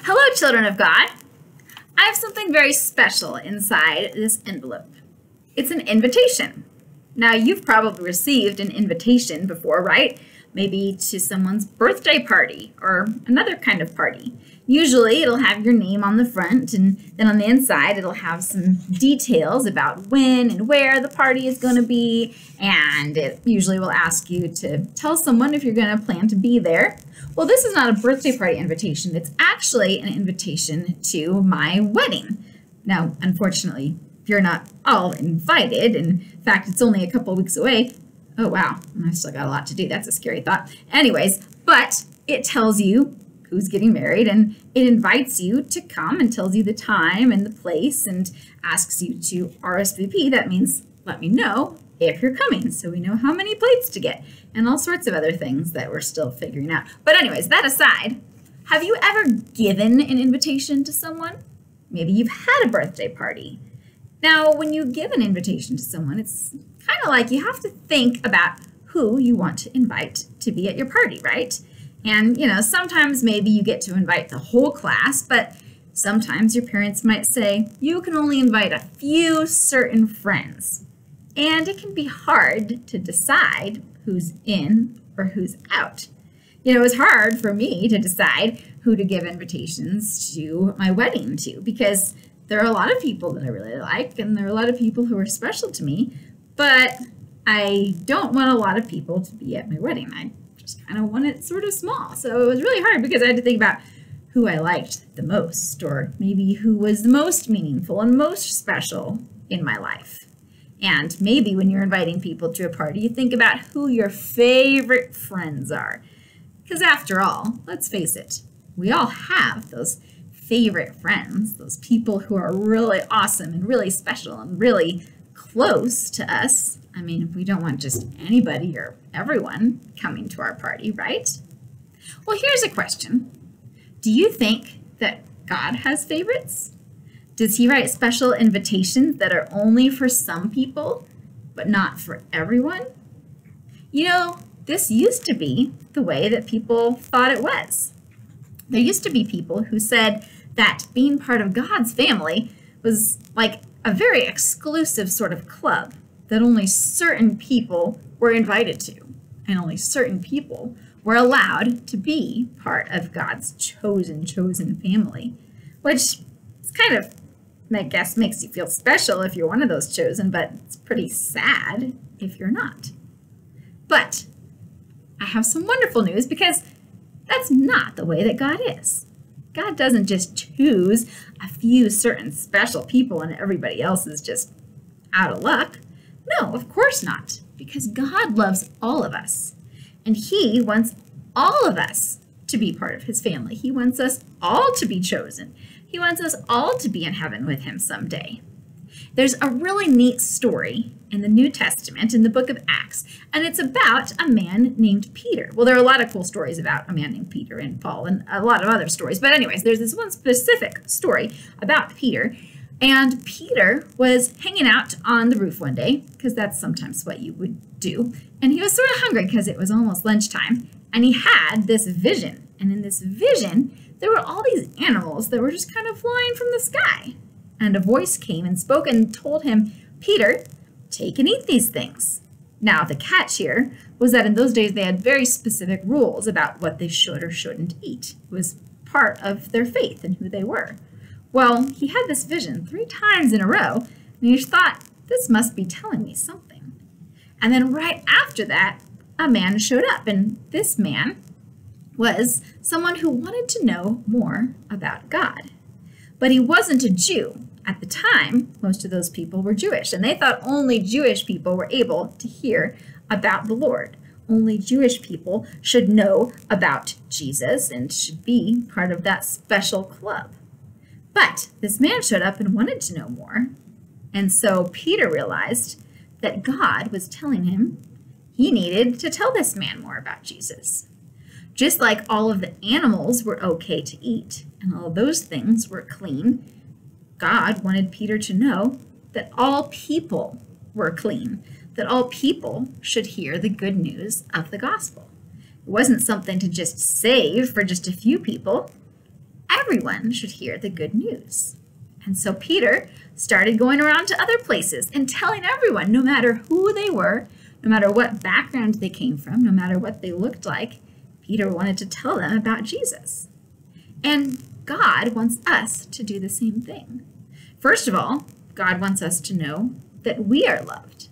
Hello, children of God. I have something very special inside this envelope. It's an invitation. Now, you've probably received an invitation before, right? Maybe to someone's birthday party or another kind of party. Usually, it'll have your name on the front, and then on the inside, it'll have some details about when and where the party is going to be. And it usually will ask you to tell someone if you're going to plan to be there. Well, this is not a birthday party invitation, it's actually an invitation to my wedding. Now, unfortunately, if you're not all invited. In fact, it's only a couple weeks away. Oh, wow. I've still got a lot to do. That's a scary thought. Anyways, but it tells you who's getting married and it invites you to come and tells you the time and the place and asks you to RSVP. That means let me know if you're coming so we know how many plates to get and all sorts of other things that we're still figuring out. But anyways, that aside, have you ever given an invitation to someone? Maybe you've had a birthday party. Now, when you give an invitation to someone, it's kind of like you have to think about who you want to invite to be at your party, right? And, you know, sometimes maybe you get to invite the whole class, but sometimes your parents might say you can only invite a few certain friends. And it can be hard to decide who's in or who's out. You know, it was hard for me to decide who to give invitations to my wedding to because there are a lot of people that I really like, and there are a lot of people who are special to me, but I don't want a lot of people to be at my wedding. I just kind of want it sort of small. So it was really hard because I had to think about who I liked the most, or maybe who was the most meaningful and most special in my life. And maybe when you're inviting people to a party, you think about who your favorite friends are. Because after all, let's face it, we all have those favorite friends, those people who are really awesome and really special and really close to us. I mean, we don't want just anybody or everyone coming to our party, right? Well, here's a question Do you think that God has favorites? Does he write special invitations that are only for some people, but not for everyone? You know, this used to be the way that people thought it was. There used to be people who said that being part of God's family was like a very exclusive sort of club that only certain people were invited to, and only certain people were allowed to be part of God's chosen, chosen family, which is kind of, I guess, makes you feel special if you're one of those chosen, but it's pretty sad if you're not. But I have some wonderful news because that's not the way that God is. God doesn't just choose a few certain special people and everybody else is just out of luck. No, of course not, because God loves all of us. And He wants all of us to be part of His family. He wants us all to be chosen. He wants us all to be in heaven with Him someday. There's a really neat story in the New Testament in the book of Acts, and it's about a man named Peter. Well, there are a lot of cool stories about a man named Peter and Paul and a lot of other stories, but anyways, there's this one specific story about Peter. And Peter was hanging out on the roof one day, because that's sometimes what you would do. And he was sort of hungry because it was almost lunchtime. And he had this vision. And in this vision, there were all these animals that were just kind of flying from the sky. And a voice came and spoke and told him, Peter, take and eat these things. Now, the catch here was that in those days they had very specific rules about what they should or shouldn't eat. It was part of their faith and who they were. Well, he had this vision three times in a row, and he thought, this must be telling me something. And then right after that, a man showed up, and this man was someone who wanted to know more about God. But he wasn't a Jew, at the time, most of those people were Jewish, and they thought only Jewish people were able to hear about the Lord. Only Jewish people should know about Jesus and should be part of that special club. But this man showed up and wanted to know more. And so Peter realized that God was telling him he needed to tell this man more about Jesus. Just like all of the animals were okay to eat and all those things were clean, God wanted Peter to know that all people were clean, that all people should hear the good news of the gospel. It wasn't something to just save for just a few people. everyone should hear the good news. And so Peter started going around to other places and telling everyone, no matter who they were, no matter what background they came from, no matter what they looked like, Peter wanted to tell them about Jesus. And God wants us to do the same thing. First of all, God wants us to know that we are loved,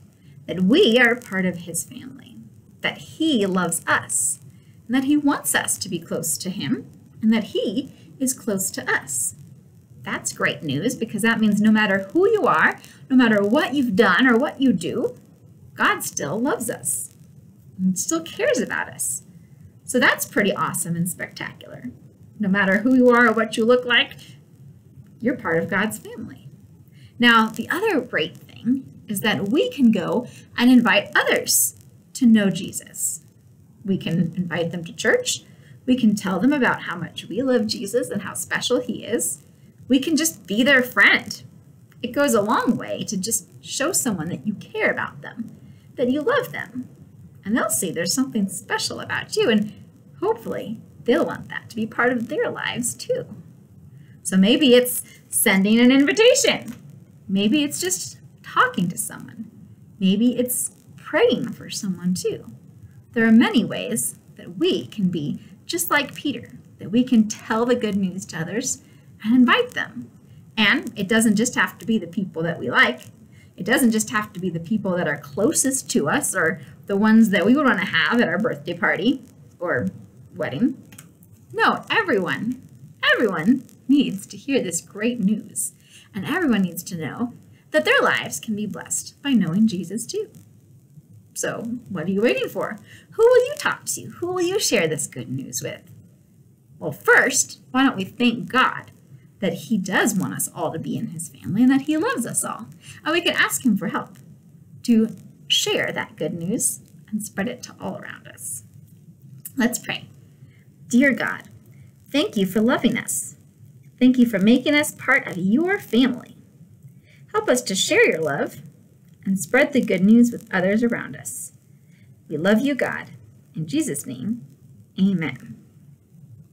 that we are part of his family, that he loves us, and that he wants us to be close to him, and that he is close to us. That's great news because that means no matter who you are, no matter what you've done or what you do, God still loves us and still cares about us. So that's pretty awesome and spectacular. No matter who you are or what you look like, you're part of God's family. Now, the other great thing is that we can go and invite others to know Jesus. We can invite them to church. We can tell them about how much we love Jesus and how special he is we can just be their friend. It goes a long way to just show someone that you care about them, that you love them. And they'll see there's something special about you, and hopefully they'll want that to be part of their lives too. So maybe it's sending an invitation. Maybe it's just talking to someone. Maybe it's praying for someone too. There are many ways that we can be just like Peter, that we can tell the good news to others and invite them. And it doesn't just have to be the people that we like. It doesn't just have to be the people that are closest to us or the ones that we would want to have at our birthday party or wedding. No, everyone, everyone needs to hear this great news. And everyone needs to know that their lives can be blessed by knowing Jesus too. So, what are you waiting for? Who will you talk to? Who will you share this good news with? Well, first, why don't we thank God that he does want us all to be in his family and that he loves us all. And we can ask him for help to share that good news and spread it to all around us. Let's pray. Dear God, thank you for loving us. Thank you for making us part of your family. Help us to share your love and spread the good news with others around us. We love you, God. In Jesus' name, amen.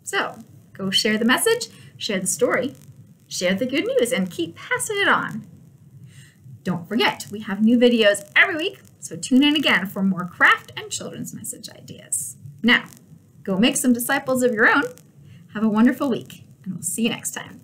So, go share the message share the story, share the good news, and keep passing it on. Don't forget, we have new videos every week, so tune in again for more craft and children's message ideas. Now, go make some disciples of your own. Have a wonderful week, and we'll see you next time.